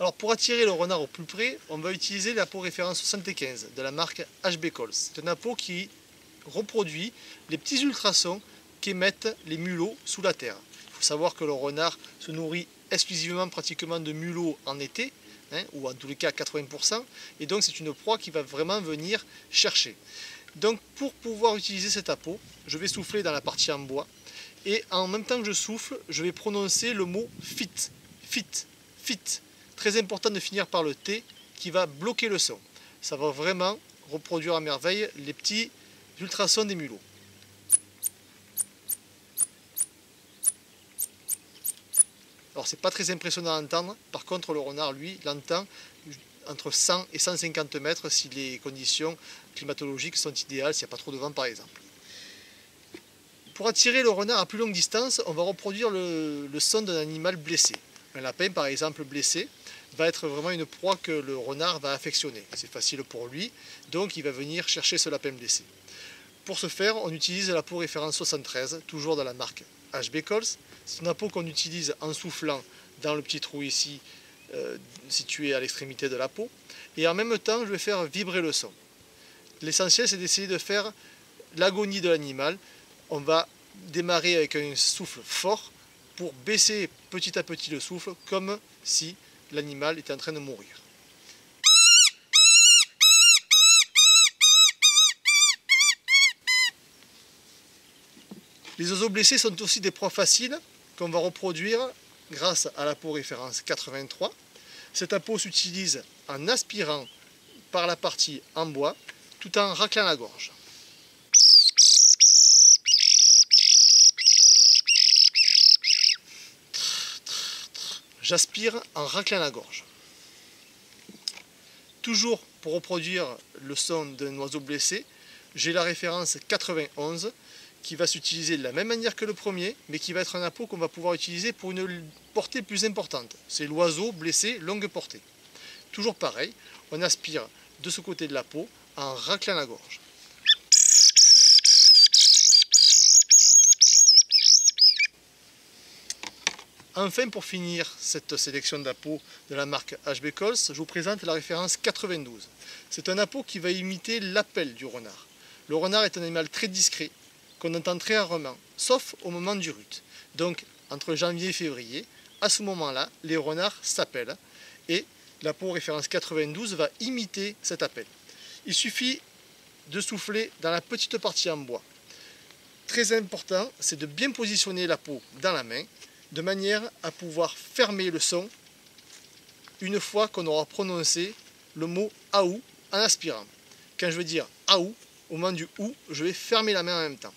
Alors pour attirer le renard au plus près, on va utiliser la peau référence 75 de la marque HB Cols. C'est un appôt qui reproduit les petits ultrasons qu'émettent les mulots sous la terre. Il faut savoir que le renard se nourrit exclusivement pratiquement de mulots en été, hein, ou en tous les cas 80%, et donc c'est une proie qui va vraiment venir chercher. Donc pour pouvoir utiliser cet appôt, je vais souffler dans la partie en bois, et en même temps que je souffle, je vais prononcer le mot fit, fit, fit. Très important de finir par le T qui va bloquer le son. Ça va vraiment reproduire à merveille les petits ultrasons des mulots. Alors c'est pas très impressionnant à entendre, par contre le renard lui l'entend entre 100 et 150 mètres si les conditions climatologiques sont idéales, s'il n'y a pas trop de vent par exemple. Pour attirer le renard à plus longue distance, on va reproduire le, le son d'un animal blessé. Un lapin par exemple blessé va être vraiment une proie que le renard va affectionner. C'est facile pour lui, donc il va venir chercher ce lapin blessé. Pour ce faire, on utilise la peau référence 73, toujours dans la marque HB Cols. C'est une peau qu'on utilise en soufflant dans le petit trou ici, euh, situé à l'extrémité de la peau. Et en même temps, je vais faire vibrer le son. L'essentiel, c'est d'essayer de faire l'agonie de l'animal. On va démarrer avec un souffle fort pour baisser petit à petit le souffle, comme si l'animal était en train de mourir. Les oiseaux blessés sont aussi des proies faciles qu'on va reproduire grâce à la peau référence 83. Cette peau s'utilise en aspirant par la partie en bois tout en raclant la gorge. J'aspire en raclant la gorge. Toujours pour reproduire le son d'un oiseau blessé, j'ai la référence 91 qui va s'utiliser de la même manière que le premier, mais qui va être un appôt qu'on va pouvoir utiliser pour une portée plus importante. C'est l'oiseau blessé longue portée. Toujours pareil, on aspire de ce côté de la peau en raclant la gorge. Enfin, pour finir cette sélection d'appos de la marque HB Cols, je vous présente la référence 92. C'est un appôt qui va imiter l'appel du renard. Le renard est un animal très discret, qu'on entend très rarement, sauf au moment du rut. Donc, entre janvier et février, à ce moment-là, les renards s'appellent et la peau référence 92 va imiter cet appel. Il suffit de souffler dans la petite partie en bois. Très important, c'est de bien positionner la peau dans la main de manière à pouvoir fermer le son une fois qu'on aura prononcé le mot aou en aspirant. Quand je veux dire aou, au moment du ou, je vais fermer la main en même temps.